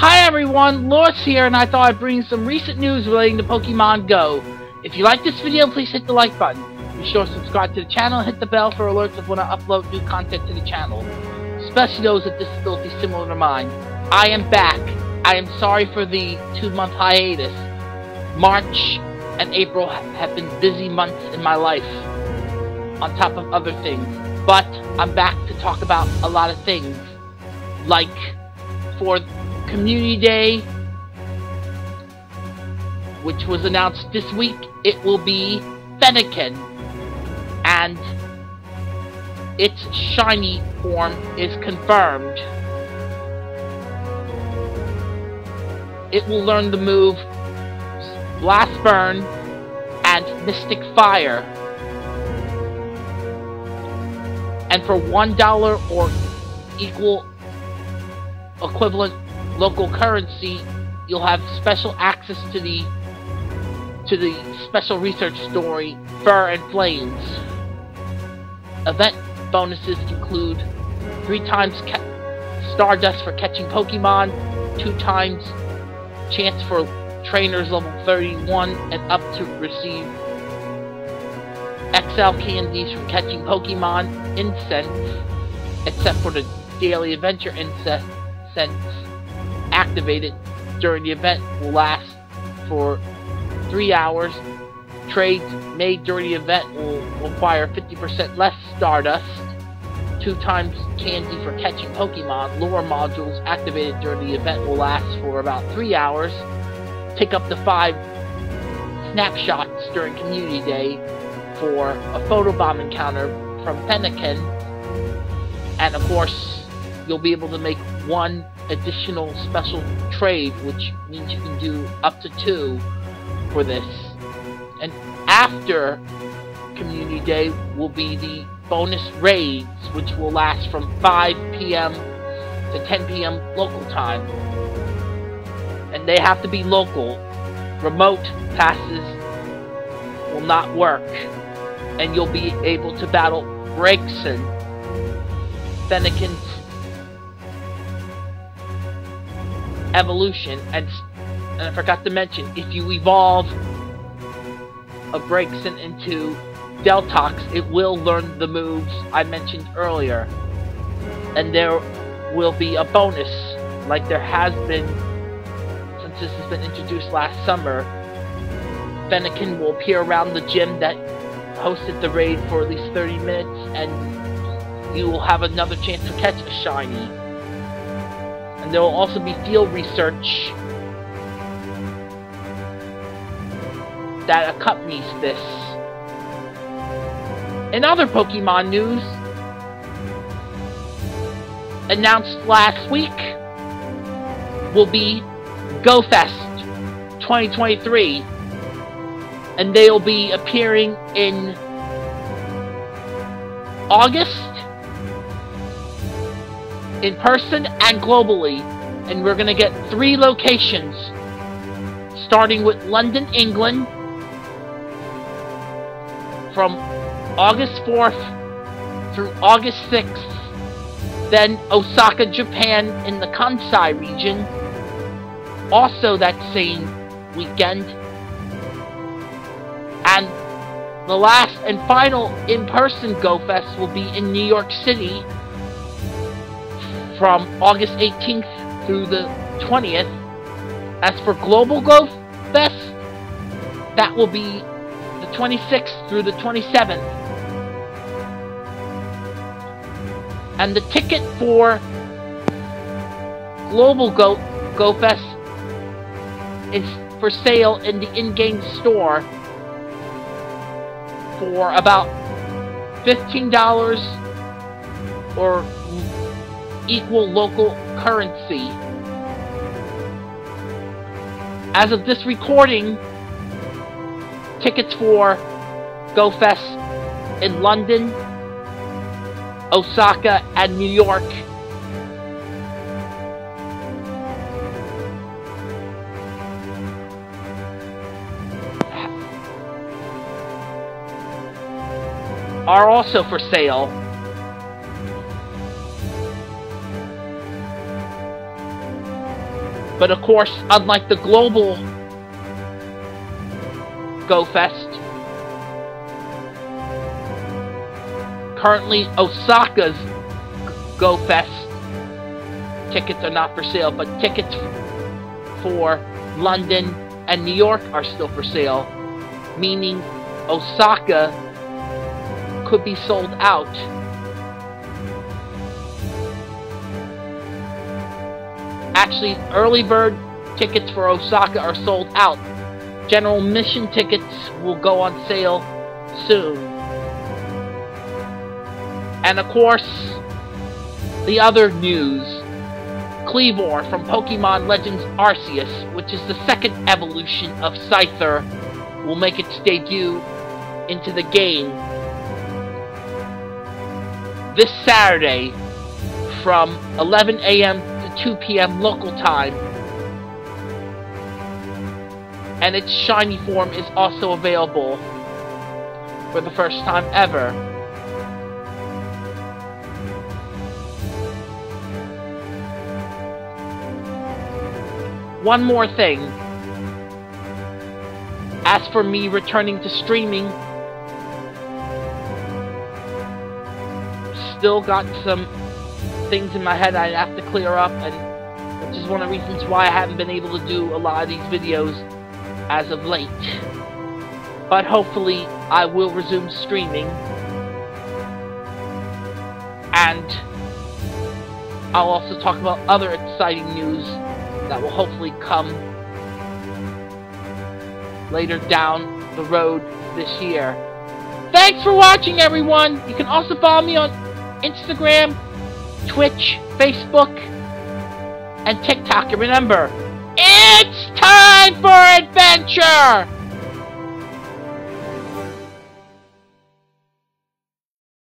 Hi everyone, Louis here, and I thought I'd bring some recent news relating to Pokemon Go. If you like this video, please hit the like button. Be sure to subscribe to the channel hit the bell for alerts of when I upload new content to the channel, especially those with disabilities similar to mine. I am back. I am sorry for the two-month hiatus. March and April have been busy months in my life, on top of other things. But I'm back to talk about a lot of things, like for Community Day, which was announced this week, it will be Fennekin, and its shiny form is confirmed. It will learn the move Blast Burn and Mystic Fire. And for $1 or equal equivalent local currency, you'll have special access to the to the special research story Fur and Flames. Event bonuses include three times Stardust for catching Pokemon, two times chance for trainers level 31 and up to receive XL candies from catching Pokemon, incense, except for the daily adventure incense activated during the event will last for three hours. Trades made during the event will require 50% less Stardust. Two times candy for catching Pokemon. Lure modules activated during the event will last for about three hours. Pick up the five snapshots during Community Day for a photobomb encounter from Fennekin. And of course, you'll be able to make one additional special trade, which means you can do up to two for this. And after Community Day will be the bonus raids, which will last from 5 p.m. to 10 p.m. local time. And they have to be local. Remote passes will not work. And you'll be able to battle Braixen, Fennekin's evolution, and, and I forgot to mention, if you evolve a Braixen into Delphox, it will learn the moves I mentioned earlier. And there will be a bonus, like there has been since this has been introduced last summer. Fennekin will appear around the gym that hosted the raid for at least 30 minutes, and you will have another chance to catch a shiny. And there will also be field research that accompanies this. In other Pokemon news, announced last week will be GoFest 2023 and they'll be appearing in August in person and globally. And we're going to get three locations, starting with London, England, from August 4th through August 6th. Then Osaka, Japan in the Kansai region, also that same weekend. And the last and final in-person Go Fest will be in New York City from August 18th through the 20th. As for Global Go Fest, that will be the 26th through the 27th. And the ticket for Global Go, Go Fest is for sale in the in-game store for about $15 or equal local currency. As of this recording, tickets for GoFest in London, Osaka, and New York are also for sale But of course, unlike the global Go Fest, currently Osaka's Go Fest tickets are not for sale, but tickets for London and New York are still for sale, meaning Osaka could be sold out. Actually, early bird tickets for Osaka are sold out. General Mission tickets will go on sale soon. And of course, the other news. Kleavor from Pokemon Legends Arceus, which is the second evolution of Scyther, will make its debut into the game this Saturday from 11 a.m. to 2 p.m. local time. And its shiny form is also available for the first time ever. One more thing. As for me returning to streaming, still got some things in my head I have to clear up, and which is one of the reasons why I haven't been able to do a lot of these videos as of late. But hopefully, I will resume streaming, and I'll also talk about other exciting news that will hopefully come later down the road this year. Thanks for watching, everyone! You can also follow me on Instagram, Twitch, Facebook, and TikTok. And remember, it's time for adventure!